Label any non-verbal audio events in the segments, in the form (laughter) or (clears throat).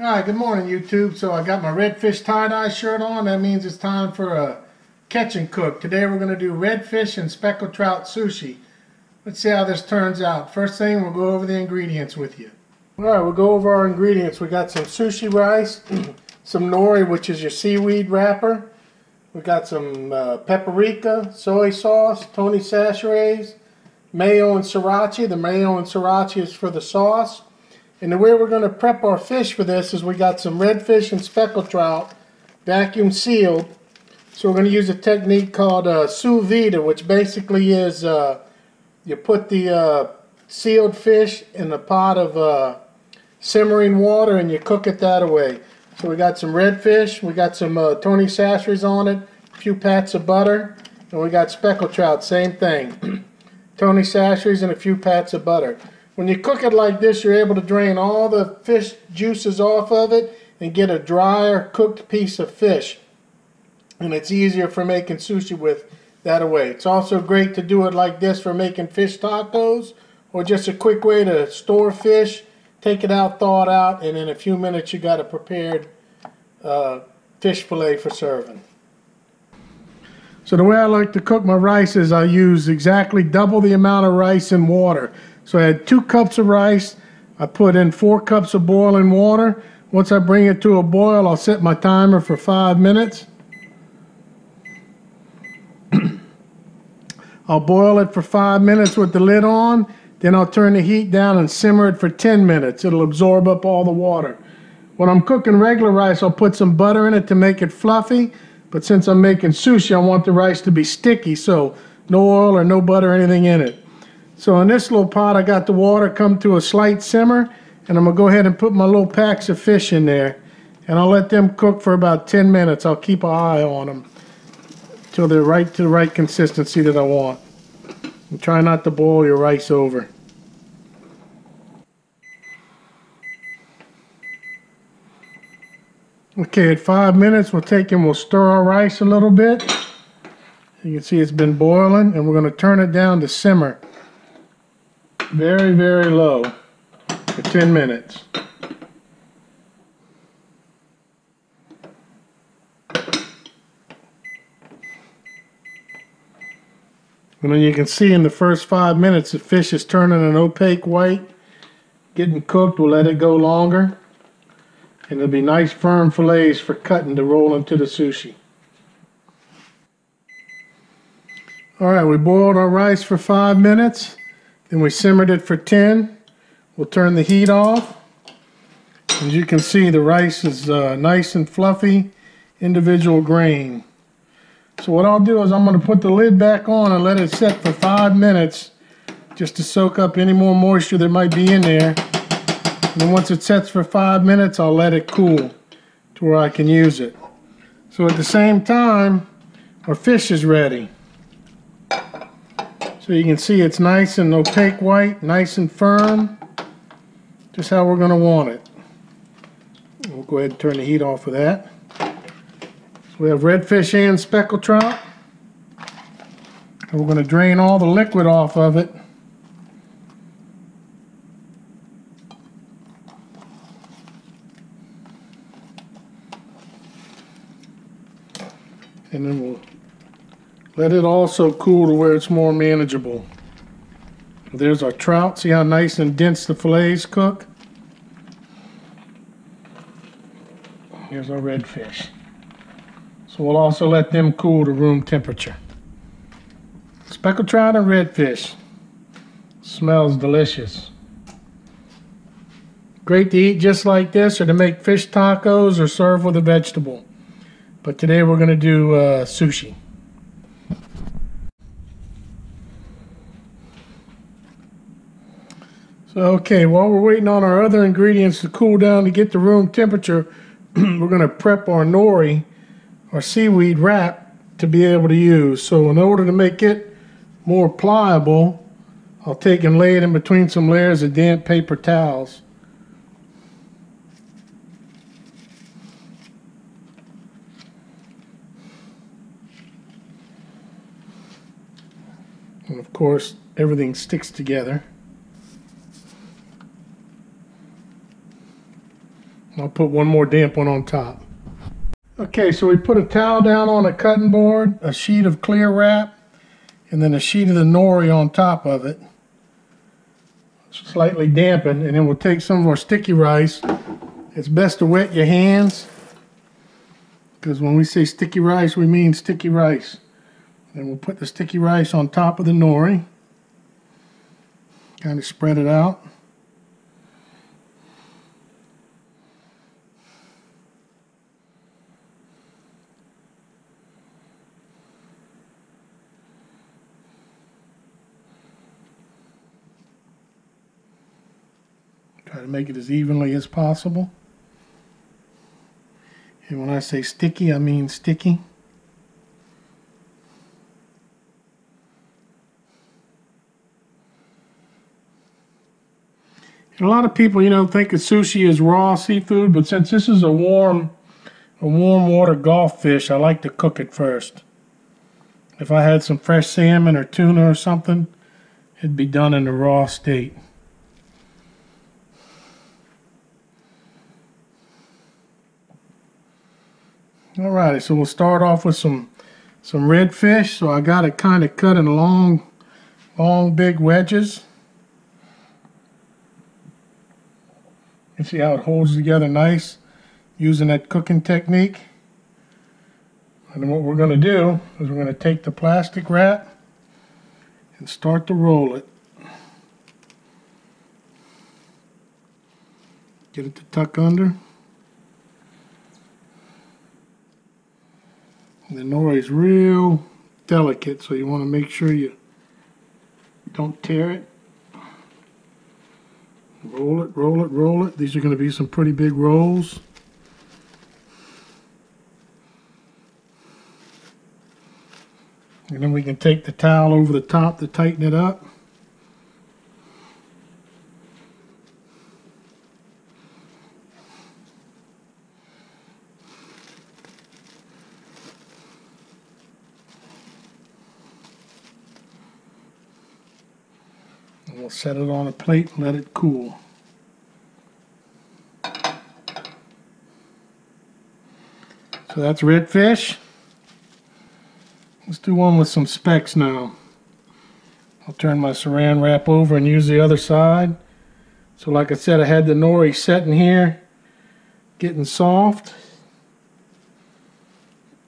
Alright, good morning YouTube. So I got my redfish tie-dye shirt on. That means it's time for a catch and cook. Today we're going to do redfish and speckled trout sushi. Let's see how this turns out. First thing, we'll go over the ingredients with you. Alright, we'll go over our ingredients. We got some sushi rice, (clears throat) some nori, which is your seaweed wrapper. We got some uh, paprika, soy sauce, Tony Chachere's, mayo and sriracha. The mayo and sriracha is for the sauce. And the way we're going to prep our fish for this is we got some redfish and speckled trout vacuum sealed. So we're going to use a technique called uh, sous vide, which basically is uh, you put the uh, sealed fish in a pot of uh, simmering water and you cook it that way. So we got some redfish, we got some uh, Tony Chachere's on it, a few pats of butter, and we got speckled trout, same thing. (clears throat) Tony Chachere's and a few pats of butter. When you cook it like this, you're able to drain all the fish juices off of it and get a drier cooked piece of fish. And it's easier for making sushi with that way. It's also great to do it like this for making fish tacos or just a quick way to store fish, take it out, thaw it out, and in a few minutes you got a prepared uh, fish fillet for serving. So the way I like to cook my rice is I use exactly double the amount of rice and water. So I had two cups of rice. I put in four cups of boiling water. Once I bring it to a boil, I'll set my timer for five minutes. (clears throat) I'll boil it for five minutes with the lid on. Then I'll turn the heat down and simmer it for 10 minutes. It'll absorb up all the water. When I'm cooking regular rice, I'll put some butter in it to make it fluffy. But since I'm making sushi, I want the rice to be sticky, so no oil or no butter or anything in it. So in this little pot, I got the water come to a slight simmer, and I'm gonna go ahead and put my little packs of fish in there, and I'll let them cook for about 10 minutes. I'll keep an eye on them till they're right to the right consistency that I want. And try not to boil your rice over. Okay, at five minutes, we'll take and we'll stir our rice a little bit. You can see it's been boiling, and we're going to turn it down to simmer very, very low for 10 minutes. And then you can see in the first five minutes the fish is turning an opaque white, getting cooked. We'll let it go longer. And it'll be nice firm fillets for cutting to roll into the sushi. All right, we boiled our rice for five minutes. Then we simmered it for 10. We'll turn the heat off. As you can see, the rice is uh, nice and fluffy, individual grain. So what I'll do is I'm going to put the lid back on and let it set for five minutes just to soak up any more moisture that might be in there. And then once it sets for five minutes, I'll let it cool to where I can use it. So at the same time, our fish is ready. So you can see it's nice and opaque white, nice and firm. Just how we're going to want it. We'll go ahead and turn the heat off of that. We have redfish and speckled trout. And we're going to drain all the liquid off of it. And then we'll let it also cool to where it's more manageable. There's our trout. See how nice and dense the fillets cook? Here's our redfish. So we'll also let them cool to room temperature. Speckled trout and redfish. Smells delicious. Great to eat just like this or to make fish tacos or serve with a vegetable. But today we're going to do uh, sushi. So, okay, while we're waiting on our other ingredients to cool down to get to room temperature, (clears throat) we're going to prep our nori, our seaweed wrap, to be able to use. So in order to make it more pliable, I'll take and lay it in between some layers of damp paper towels. And of course, everything sticks together. I'll put one more damp one on top. Okay, so we put a towel down on a cutting board, a sheet of clear wrap, and then a sheet of the nori on top of it. Slightly dampened, and then we'll take some of our sticky rice. It's best to wet your hands, because when we say sticky rice, we mean sticky rice. And we'll put the sticky rice on top of the nori. Kind of spread it out. Try to make it as evenly as possible. And when I say sticky, I mean sticky. And a lot of people, you know, think of sushi as raw seafood, but since this is a warm, a warm water Gulf fish, I like to cook it first. If I had some fresh salmon or tuna or something, it'd be done in a raw state. Alrighty, so we'll start off with some some red fish. So I got it kind of cut in long, long big wedges. You see how it holds together nice using that cooking technique. And then what we're going to do is we're going to take the plastic wrap and start to roll it. Get it to tuck under. The nori is real delicate, so you want to make sure you don't tear it. Roll it, roll it, roll it. These are going to be some pretty big rolls. And then we can take the towel over the top to tighten it up. We'll set it on a plate and let it cool. So that's red fish. Let's do one with some specks now. I'll turn my saran wrap over and use the other side. So like I said, I had the nori setting here, getting soft.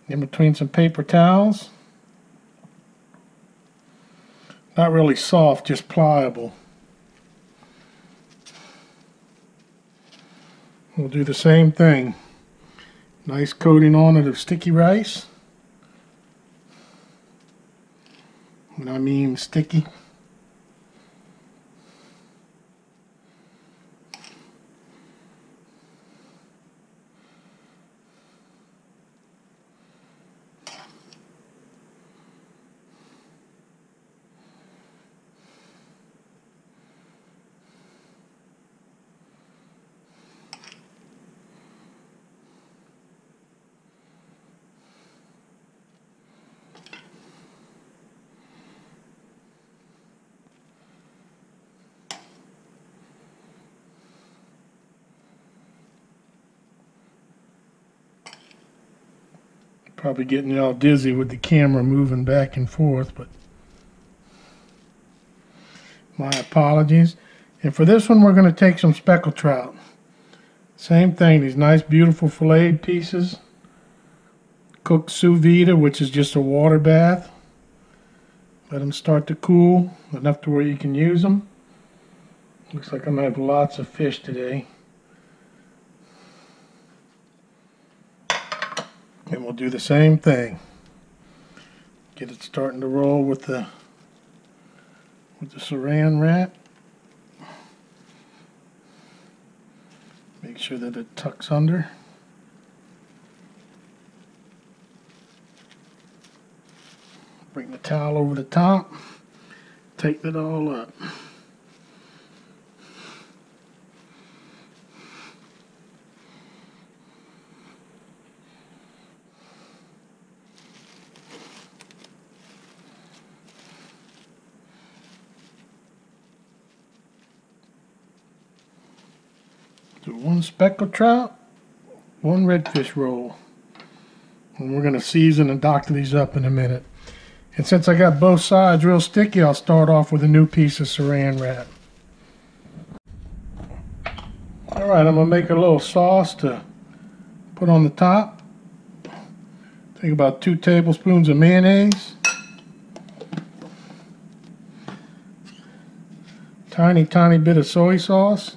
In between some paper towels. Not really soft, just pliable. We'll do the same thing. Nice coating on it of sticky rice. When I mean sticky. Probably getting all dizzy with the camera moving back and forth, but my apologies. And for this one, we're going to take some speckled trout. Same thing, these nice, beautiful filleted pieces. Cooked sous vide, which is just a water bath. Let them start to cool enough to where you can use them. Looks like I'm going to have lots of fish today. And we'll do the same thing. Get it starting to roll with the with the saran wrap. Make sure that it tucks under. Bring the towel over the top. Take it all up. Do one speckled trout one redfish roll. And we're going to season and doctor these up in a minute. And since I got both sides real sticky, I'll start off with a new piece of saran wrap. All right, I'm going to make a little sauce to put on the top. Take about two tablespoons of mayonnaise. Tiny, tiny bit of soy sauce.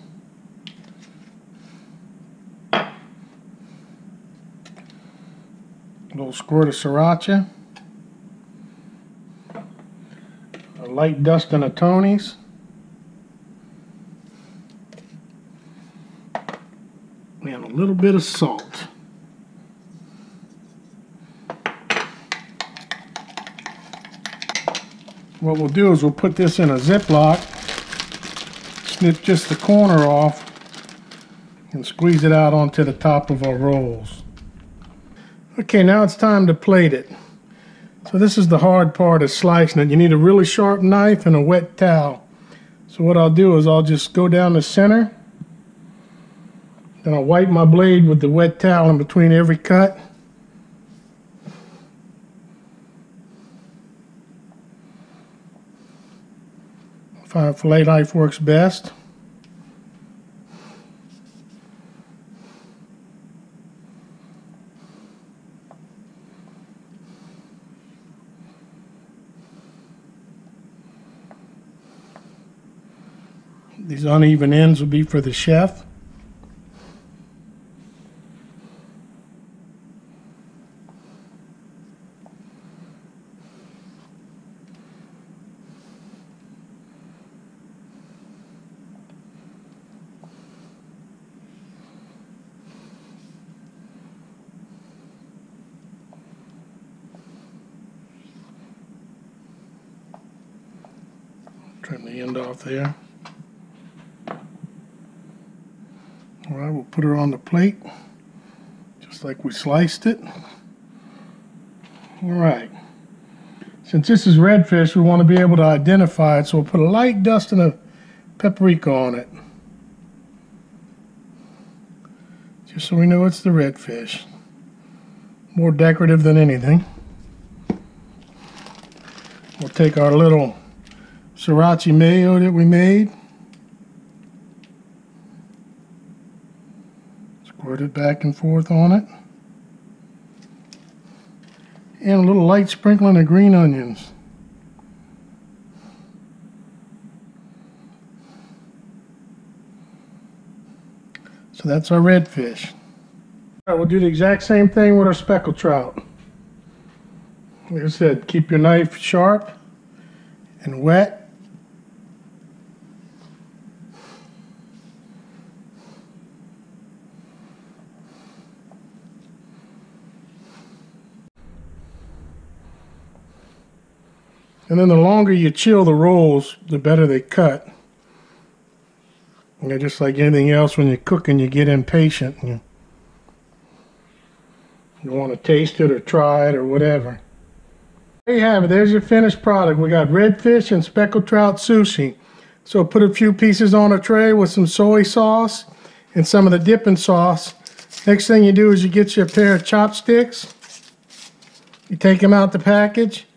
Little squirt of sriracha. A light dusting of Tony's. And a little bit of salt. What we'll do is we'll put this in a Ziploc, snip just the corner off, and squeeze it out onto the top of our rolls. Okay, now it's time to plate it. So this is the hard part of slicing it. You need a really sharp knife and a wet towel. So what I'll do is I'll just go down the center, then I'll wipe my blade with the wet towel in between every cut. Find fillet knife works best. These uneven ends will be for the chef. Trim the end off there. All right, we'll put her on the plate, just like we sliced it. All right. Since this is redfish, we want to be able to identify it, so we'll put a light dusting of paprika on it. Just so we know it's the redfish. More decorative than anything. We'll take our little sriracha mayo that we made. It back and forth on it. And a little light sprinkling of green onions. So that's our redfish. All right, we'll do the exact same thing with our speckled trout. Like I said, keep your knife sharp and wet. And then the longer you chill the rolls, the better they cut. You know, just like anything else, when you're cooking, you get impatient. You, you want to taste it or try it or whatever. There you have it. There's your finished product. We got redfish and speckled trout sushi. So put a few pieces on a tray with some soy sauce and some of the dipping sauce. Next thing you do is you get you a pair of chopsticks. You take them out the package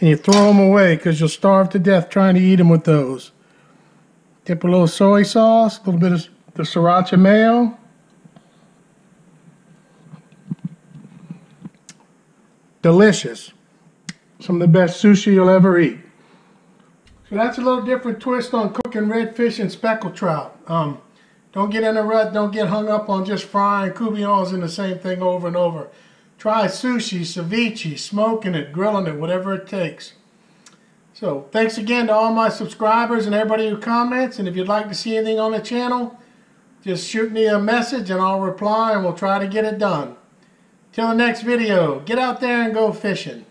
and you throw them away because you'll starve to death trying to eat them with those. Dip a little soy sauce, a little bit of the sriracha mayo. Delicious. Some of the best sushi you'll ever eat. So that's a little different twist on cooking redfish and speckled trout. Um, don't get in a rut. Don't get hung up on just frying courgettes in the same thing over and over. Try sushi, ceviche, smoking it, grilling it, whatever it takes. So thanks again to all my subscribers and everybody who comments. And if you'd like to see anything on the channel, just shoot me a message and I'll reply and we'll try to get it done. Till the next video, get out there and go fishing.